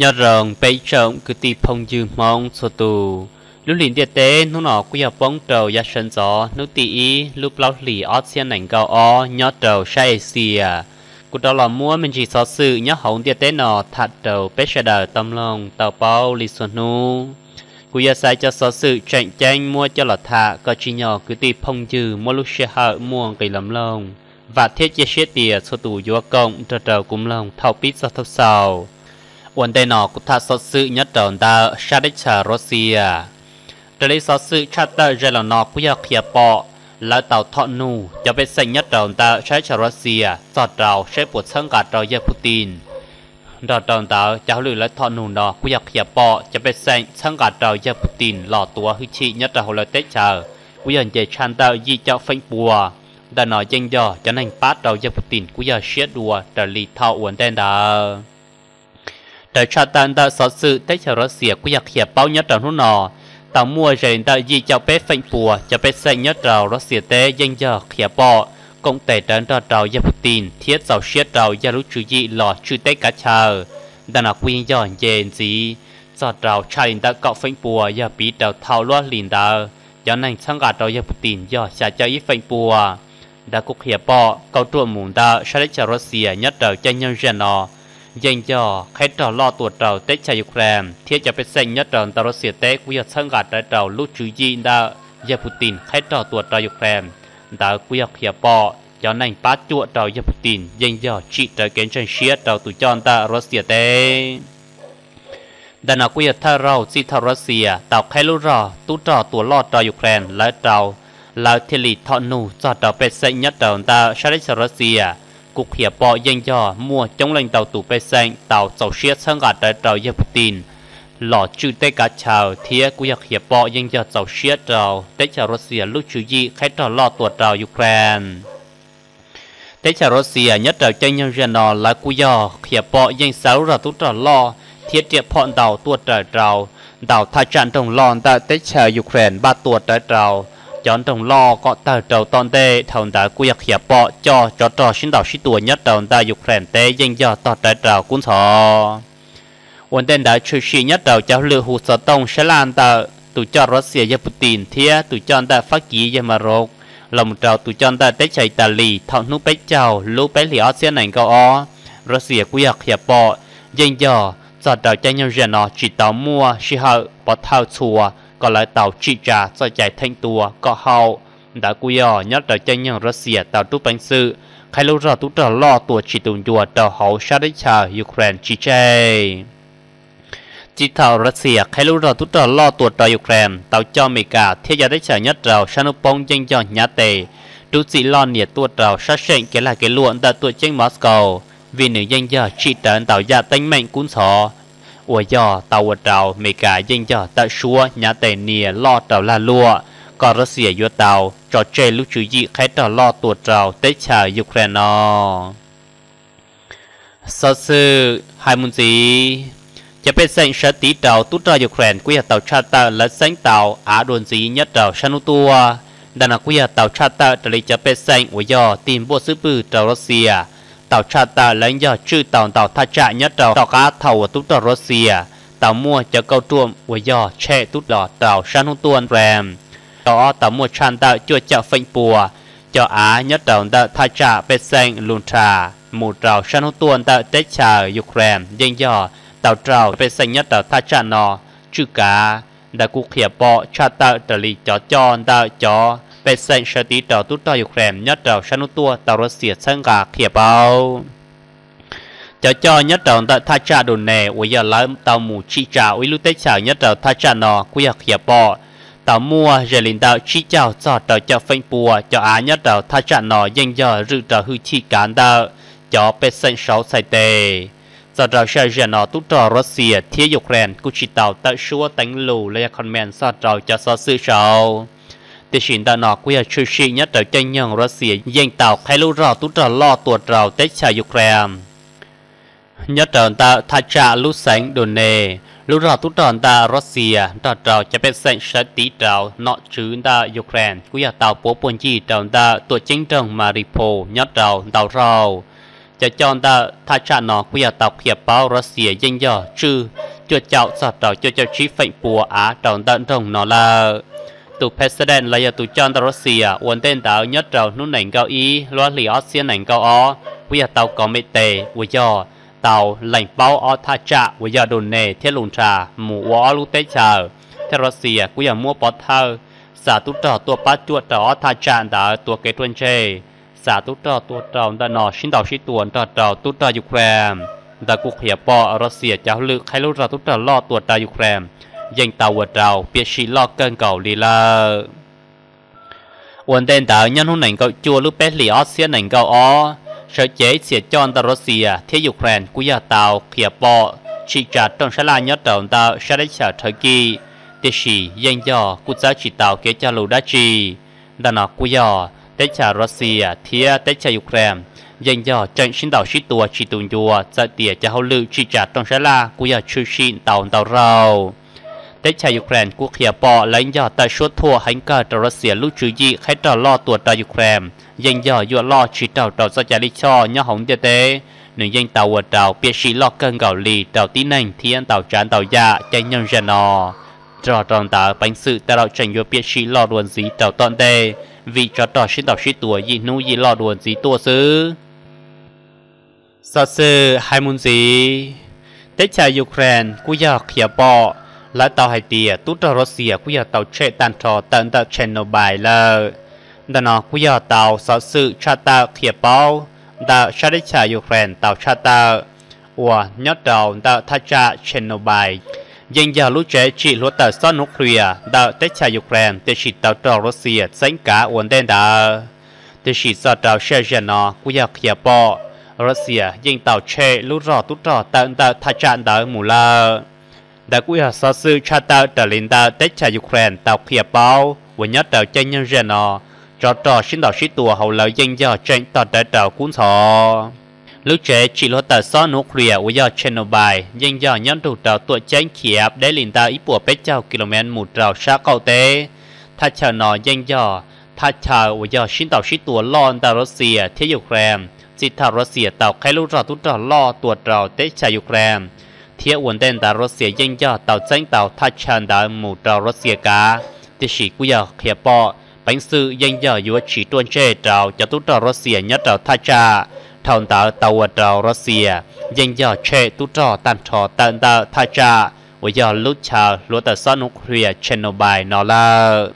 nhờ rằng bây trọng cứ tì phong dư mong số tù. Lúc liền tiệt tế nó nọ quý hợp bóng trầu gia sân gió nó tì ý, lúc lâu lì ót xiên nảnh cao ó, nhớ trầu sai xìa à. cụ đó là mua mình chỉ so sự nhớ hồng tiệt tế nọ thật trầu bế xe đời tâm lòng, tàu bao lì xuân nu cụ gia sai cho so sự tranh tranh mua cho là thạ có chi nhỏ cứ tì phong dư, mua lúc xe hở mua cây lắm lòng. Và thiết chế xét tìa số tù vô công trầu trầu cũng lòng thao bít do thấp sầu วันเดนอกุทัศสื่อยัดดอนดาชาดิชารัสเซียแต่เลยสสื่อชาติเจรนอผู้ยาเขียปอแล้วเต่าทอนูจะไปสิ่งยัดดอนดาใช้ชารัสเซียจอดเราใช้ปวดเชิงกัดเราเยปูตินดอดอนดาจะหรือและทอนูนอผู้ยาเขียปอจะไปสิ่งเชิงกัดเราเยปูตินหล่อตัวหิชิยัดเราเลยเตชาผู้ยันเจชันดายีเจ้าเฟิงปัว แต่นอยังย่อจะนั่งปัดเราเยปูตินกูยาเชียดัวแต่ลีเท่าอวนแดนดา đời cha tan đã sợ sự tới chờ rõ xỉa của giặc hiệp bao nhất trong nọ tàu mua rèn đã gì cho bé phanh bùa cho bé xanh nhất trào rõ xỉa tế dân giờ hiệp bọ công tệ đến đó trào gia Putin thiết giàu xiết trào gia lúc chú gì lò chú tế cả chờ đã là quyên do dền gì do trào chạy đã cọ phanh bùa gia bí trào thao loa liền đã cho nên sang cả trào gia Putin do xa cho ít phanh bùa đã cục hiệp bọ câu tuồng mùng đã sẽ chờ rõ xỉa nhất trào cho nhân rèn nọ dành cho khách trò lo tuột trầu tết chài Ukraine, thiết cho bếp xanh nhất tròn tàu xỉa tết, quý ở sân gạt trái trầu lúc chú gì đã giờ Putin khách trò tuột trầu Ukraine. Đã quý ở khía bọ, cho nên bá chuột trầu giờ Putin dành cho trị trái kiến tranh xía trầu tụ chọn tàu Russia tê đàn ông quý ở thà rầu xí thà Russia tàu khai lũ rò, tú trò tuột lo trầu Ukraine lỡ trầu lỡ thiên lý thọ nụ cho trầu bếp xanh nhất tròn ta Russia cuộc hiệp bỏ danh dò mua chống lệnh tàu tù bê xanh tàu tàu xiết sang gạt đại tàu dập tin lọ chữ tê cá chào, thía của giặc hiệp bỏ danh dò tàu xiết tàu tê chào Russia lúc chú gì khách trò lọ tuột tàu Ukraine. Tê chào Russia nhất tàu tranh nhân dân nó là của giò hiệp bỏ danh sáu ra tút trò lọ thiết triệp bọn tàu tuột tàu tàu tàu thay chặn đồng lòn tại tê chào Ukraine ba tuột tàu tàu chọn trồng lo có tờ trầu tòn tê thầu đã quy hoạch hiệp bọ cho cho trò xin đạo sĩ tùa nhất trầu ta dục rèn tê danh do tỏ trái trào cuốn sọ ổn tên đã trừ sĩ nhất trầu cháu lựa hụt sở tông sẽ lan tờ tụ cho Russia và Putin thía tụ cho ta phát ký và Maroc. Lòng trào tụ cho ta tế chạy tà lì, thọ nút bế chào lũ bế lì ó xe này cao ó Russia quy hoạch hiệp bọ danh do cho trào cho nhau rèn nó chỉ tàu mua sĩ hậu bỏ thao chùa có lại tàu trị trả do chạy thanh tua có hậu. Đã quy ở nhất là chân nhân Russia tàu tu bánh sự khai lâu rồi tu trở lo tua chỉ tùng chùa tàu hậu sát đích chờ Ukraine chỉ chơi chỉ tàu Russia khai lâu rồi tu trở lo tua tàu Ukraine. Tàu cho Mỹ cả, thiết giá đích chờ nhất rồi sanupong bông chân cho nhà tề. Tu chỉ lo nhiệt tua tàu sát sinh cái là cái luận đã tua chân Moscow. Vì nữ dân giờ chỉ trấn tàu gia tính mệnh cuốn sọ của giò tàu tàu mấy cả dân giò tại xua nhà tề nìa lo tàu la lúa có rất xỉa vô tàu, trò chơi lúc chú dị khai trò lo tuột trào tết trả Ukraine. Sau sự hai môn gì? จะเป็นเส้นสติเต่าตุตรายูเครนกุยเต่าชาตาและเส้นเต่าอาดวนสียัดเต่าชนุตัวดังนั้นกุยเต่าชาตาจะเลยจะเป็นเส้นอวยอตีนบัวซื้อปือเต่ารัสเซีย tàu cha ta lấy giờ chữ tàu tàu tha trạ nhất tàu tàu cá thầu tút tàu Russia tàu mua cho câu tuồng của giờ che tút đỏ tàu san hông tuôn rèm. Đó tàu mua chan tàu chưa chợ phanh bùa cho á nhất tàu tàu tha trạ bê xanh lùn trà. Một tàu san hông tuôn tàu tết trà Ukraine dân giờ tàu tàu bê xanh nhất tàu tha trạ nọ chữ cá. Đã cuộc khỉa bọ cha tàu tàu lì cho cho tàu cho về sệnh sở tí trò tút nhất trò sanu tua, tàu rơ xỉa sân gà khỉa bao. Cho nhất trò tại tha cha đồn nè uy giờ lỡ mù chi trả uy lúc tết chào nhất trò tha cha nọ quy giờ khỉa bọ. Tàu mua giờ linh chi chào, cho trò cho phanh bùa cho á nhất trò tha cha nọ danh giờ rự trò hư chi cán đạo. Cho bê sân sáu sai tề. Giờ trò sẽ giờ nọ tút trò rơ xỉa thiết chỉ tàu tại xua tánh lù lấy comment sao trò cho sao sư sầu thì xin đã nọ quý ở chú sĩ nhất trở chân nhân Russia dành tàu khai lưu rào tú trở lo tuột rào tết Ukraine. Nhất trở ta thả trả lưu sánh đồ nề, lưu rào tú trở ta Russia trở trào cho bếp sánh sẽ tí trào nọ chứ ta Ukraine. Quý ở tàu bố buồn chi trở ta tuột chính trần nhất trào tàu rào. Cho cho ta thả trả nọ quý ở tàu hiệp báo Russia dành dò chứ chưa chào sọt trào cho cho trí phệnh bùa á tròn tận rồng nó là งย่อชื่อจวดเจ้าสอดเจ้าจวดเจ้าชีฝิปัวอาตอนตันตรงนอลาตุเพสเดนเลยตุจอนตารัสเซียวันเต้นดาวยัดเรานุ่นหนังเกาอีล้อหลีออสเซียหนังเกาอ๋อกุยตาก็ไม่เตะวิย่อเตาหลังเป้าออท่าจะวิย่อโดนเนเทลุนชาหมู่วอลูเตชาเทรัสเซียกุยมัวปอดเท่าสาตุต่อตัวปัจจุต่อท่าจานดาตัวเกตุนเช xả tốt trò tốt trò đã nọ xin đầu xin tuần trò trò tốt trò Ukraine đã cuộc hiệp bỏ Russia cháu lực hay lúc ra tốt trò lo tuần trò Ukraine dân tàu vật rào biết sĩ lo cơn cầu lì lơ uốn tên tàu nhân hôn nảnh cậu chua lúc bé lì ót xia nảnh cậu ó. Sở chế xia chọn à, tàu Russia thế Ukraine của nhà tàu khía bọ. Chỉ trả trong xã la nhớ trọng tàu sẽ đánh trả thời kỳ. Tiết sĩ dân dò của giáo chỉ tàu kế cho lù đá trì. Đàn nó của dò tế trả Russia à, thế tế trả Ukraine. Dành cho trận sinh tàu sĩ tua chỉ tùng chùa giải tỉa cho hậu lưu chỉ trả trong sẽ la của nhà chư sinh tàu tàu rầu วชิตุนยัวจะเตียจะเขาลือชิจัดตรงชลากูอยากชื่อชินเต่าเต่าเราเตชายูเครนกูเขียปอและย่อแต่ชุดทั่วให้กาตรัสเซียลูกจือยี่ให้ต่อล่อตัวตายูเครนยังย่อยัวล่อชิเต่าเต่าจะจะลิช่อย่อหงเตเตหนึ่งยังเต่าวัวเต่าเปียชีล่อเกินเกาหลีเต่าตีนั่งเทียนเต่าจานเต่ายาใจยังเจนอจอตอนตาเป็นสื่อแต่เราจังยัวเปียชีล่อรวนสีเต่าตอนเต vì cho trò xin đọc sĩ tuổi gì nu gì lo đuổi gì tua sư sao sư hai muốn gì tết cha Ukraine cú giờ khía bỏ là tàu hải tìa tú trò rô xìa cú giờ tàu trẻ tàn trò, tận tận Chernobyl là đó nó cú giờ tàu sao sự cha tàu khía bao. Tàu xa đế cha Ukraine tàu cha tàu và nhớ tàu tàu thay cha Chernobyl dân giờ lũ trẻ chỉ lúc tờ son nuclear tàu tế cha Ukraine tế chỉ tàu trò rô xìa sánh cả ổn đen đã tế chỉ do tàu xe dân nó cũng giờ kia bỏ Russia dân tàu trẻ lũ rò, tút rõ tận tàu thay chặn tàu mù lờ đã quy giờ sợ sư cha tàu trở lên đã tết cha Ukraine tàu kia bao và nhớ tàu chân nhân dân nó cho trò xin đạo sĩ tùa hậu lợi dân giờ tranh tàu đại tàu cuốn sọ lúc trẻ chỉ lo tờ so nuclear của do Chernobyl dân do nhân thủ trào tuổi tranh Kiev để lên ta ít bộ bếp chào km một trào xa cầu tế thà chờ nó dân do thà chờ của do xin đạo sĩ tùa lo ta Russia thế Ukraine chỉ thảo Russia tàu khai lúc rõ tút trào lo tuổi trào tết cha Ukraine thế ổn định ta xe dân cho tàu dân tàu ta chân đã mù trò trào xe cả thì chỉ của giờ khía bỏ bánh sư dân do yếu chỉ tuân chê trào cho tú trò trào xe nhất trào ta cha. Thằng tàu tàu trào xe, dân giờ chê tú trò tàn trò tàn tàu tha cha. Với giờ lúc chờ nụ khuya trên nuclear bài nó là.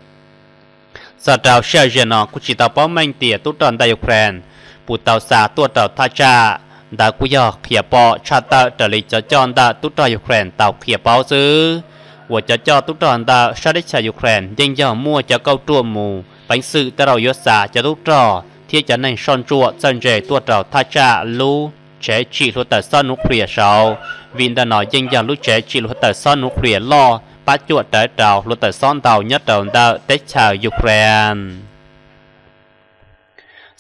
Sa trào xe dân nó cũng chỉ tàu bó mạnh tiệt tú tròn tại Ukraine. Bụt tàu xa tu trào tha cha đã cú giờ khía bỏ cha ta trở lại cho chọn đã tút trò Ukraine tàu khía báo dứ của cho cho tút trò ta sa đích cho Ukraine, dành cho mua cho câu chua mù, bánh sự ta đầu yết xả cho tút trò. Thiết cho nên son chua dân rể tua trò tha cha lu chế chỉ lúa tờ son Ukraine sau vì đã nói dành cho lúc chế chỉ lúa tờ son Ukraine lo bắt chuột trái trào lúa tờ son tàu nhất trào ta, tết chào Ukraine.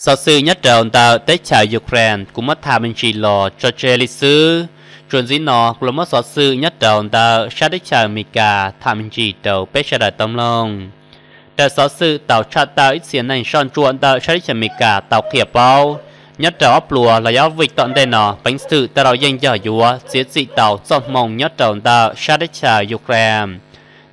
Giáo sư nhất tròn tạo tết trả Ukraine, cũng mất thả mình chỉ lò cho chê lý sư. Chuẩn dĩ nó là mất giáo sư nhất tròn tạo sát tết trả mì cả thả mình chỉ đầu bế trả đại tâm lòng. Đại giáo sư tạo trả tạo ít xuyên này son chuộn tạo sát tết trả mì cả tạo bao. Nhất tròn ấp lùa là giáo vịt tận đây nó bánh sự tạo đạo danh dở dúa, diễn dị tạo dọc mong nhất tròn tạo sát tết trả Ukraine.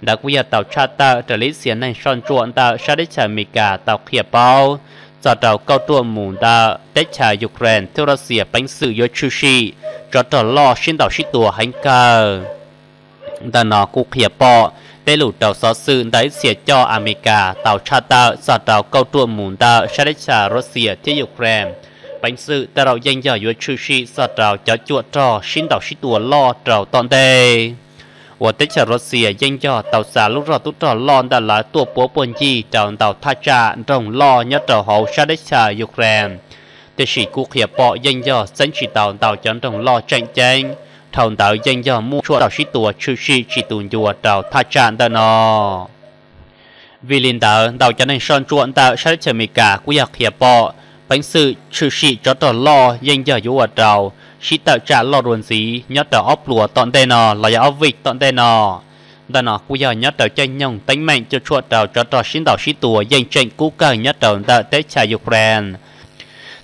Đã quý tàu trả tạo trở lý xuyên này son chuộn tạo sát tết trả mì cả tạo bao giờ đầu cao tua mù đa tết trà Ukraine theo ra xìa bánh sự yo chushi cho lo xin đảo sĩ tùa hành cơ đà nó cụ khỉa bọ tế lũ đầu xó sự đáy xìa cho America. Tàu cha ta giờ đầu cao tua mù đa xa tết trà Russia theo Ukraine. Bánh sự ta đầu danh giờ yo chushi giờ đầu cho chuột đảo sĩ tùa lo trào toàn đề. นตาชาดิชารัสเซียที่ยูเครนเป็นสื่อแต่เรายังย่ออยู่ชื่อชีสอดเต่าจะจวดจอชินเต่าชิตัวล่อเต่าตอนเด我的ชารัสเซียยังย่อเต่าสาลูกรอตุตรอลอนแต่ละตัวปัวปนจีเต่าเต่าท่าจาตรงล่อยัดเต่าเขาชาดิชายูเครนแต่สีกูเขียปอยังย่อเส้นสีเต่าเต่าจันตรงล่อแจ้งแจ้ง thầu tạo danh do chỉ tờ tạo trả lo ruồn gì nhớ đạo ốc lùa tọn tên nó là ốc vịt tọn tên nó đó nó cú giờ nhớ đạo chân nhông tánh mạnh cho chuột đạo cho tờ xin đạo sĩ tùa, danh tranh cú cờ nhớ đạo đạo tế trả Ukraine.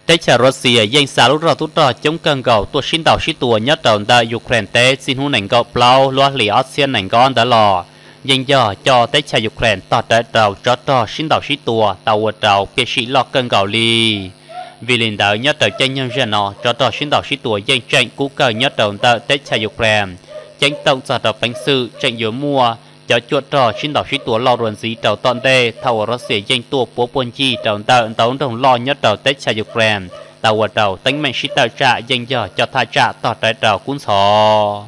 Tế trả Russia, danh xa lúc rõ tút trò chống cân gầu tua xin tàu sĩ tùa nhớ đầu ta Ukraine tế, xin hú nảnh gầu plau, loa lì ốc ASEAN nảnh gòn đã lò. Dành giờ cho tế trả Ukraine tỏ tế đầu cho trò xin tàu sĩ tùa, tàu vượt kia sĩ lo cân gầu li vì liền đạo nhất tờ chân nhân ra nó cho tờ xin tàu sĩ tuổi danh tranh cú cờ nhất tờ ta tế dục rèm. Tranh tổng giả tờ bánh sư tranh yếu mua cho chuột trò xin đảo sĩ tuổi lo ruồn gì tờ tọn đê thầu Russia danh tua bố quân chi tờ tờ tàu đồng lo nhất tờ tết trà dục rèm. Tàu ở đầu tánh mệnh sĩ tờ trạ danh giờ cho tha trạ tờ trái tờ cuốn sò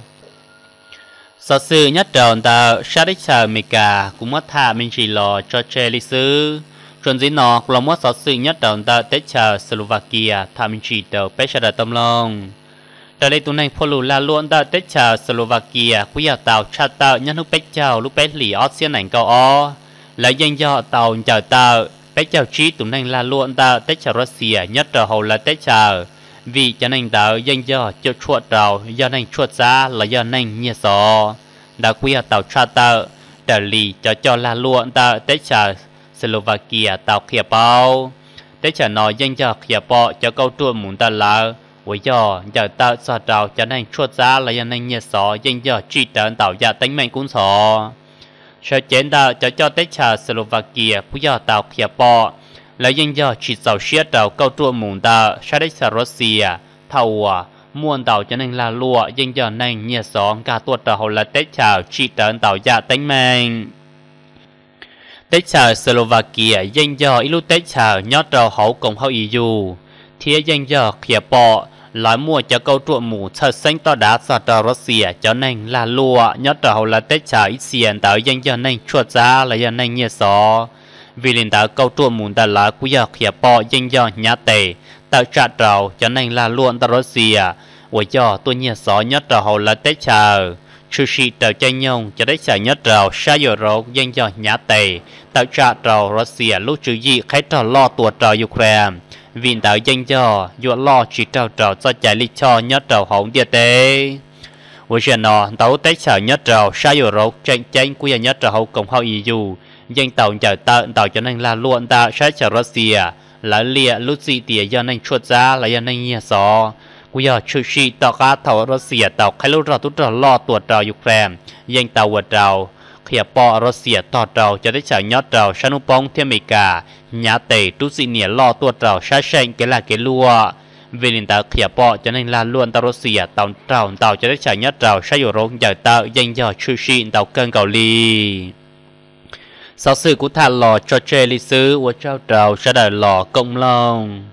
sở sư nhất đầu tờ sát đích mì cũng mất thả mình chỉ lo cho chê lý sư chuẩn dĩ nó là một số sự nhất đồng tại tết chờ Slovakia tham chỉ đầu bé sẽ tâm lòng tại đây, tụi này phô lù là luôn tại tết chờ Slovakia, quý giờ tàu cha tàu nhân lúc bế chào, lúc bế lì ót xiên ảnh cao ó. Là dành do tàu chờ tàu bế chào trí, tụi này là luôn tại tết chờ Russia, nhất trở hầu là tết chờ. vì cho nên tàu dành do cho chuột tàu, do nên chuột ra là do nên nhẹ sò đã quý giờ tàu cha tàu đã lì cho cho là luôn tại tết chào Slovakia tàu khía bao. Để trả nó danh cho khía bọ cho câu trua muốn ta là với giờ giờ ta sợ đào cho nên chuột ra là dân anh nhiệt sọ danh giờ chỉ tấn tàu giả tính mệnh cũng sọ sẽ chén đào cho cho tới trả Slovakia, phú giờ tàu khía bọ là danh giờ chỉ sầu xiết tàu câu trua muốn ta. Sẽ để trả Russia thầu muôn tàu cho nên là lụa. Danh giờ này nhiệt sọ cả tuột tàu là tới trả chỉ tấn tàu giả tính mệnh tết chào Slovakia dành giờ ilu lúc tết chào nhớ tàu hậu cùng hậu EU thế dành giờ khía bọ, lái mua cho câu chuyện mù thật xanh to đá sa tờ Russia cho nên là lùa nhót trở hậu là tết trả ít xiên tạo dành cho nên chuột ra là dành nên nhớ xó. vì liền tạo câu chuyện mù đã lá quý giờ khía bọ dân cho nhá tệ tạo trả trầu cho nên là luộn tờ Russia và cho tôi nhớ xó nhót trở hậu là tết sushi tờ sĩ nhông cho đấy trả nhất rào xa dồ rô dân cho nhá tề, tạo trả trầu Russia lúc trừ gì khai trò lo tùa trò Ukraine. Vì tạo danh cho dụ lo chỉ trâu trâu cho chạy lý cho nhất rào hổng địa tế. Với chuyện nó tàu tế sở nhất rào xa dụ rốt tranh tranh của nhất trâu hậu cộng hậu EU dù danh tàu chờ ta tàu cho nên là luôn ta sai sở Russia. Là lìa lúc gì tìa do nên chuột ra là do nên nhẹ gió của giờ chú sĩ tàu cá tàu Russia tàu, khai lúc rồi tụt rồi lo tuột trâu Ukraine. Danh tàu vượt trâu khía bỏ Russia tỏ trâu cho đến chào nhót trâu sang nụ bông thiên mỹ cả nhà tề tu sĩ nhẹ lo tua trâu sát sen cái là cái lúa vì liền tạo khía bỏ cho nên là luôn tàu Russia, tàu trâu tàu cho đến chào nhót trâu sát dụ rong giờ tạo danh giờ chư sĩ tàu cơn cầu ly. Sau sự của thà lò cho chơi lý sư của trâu trâu sẽ đợi lò, công long.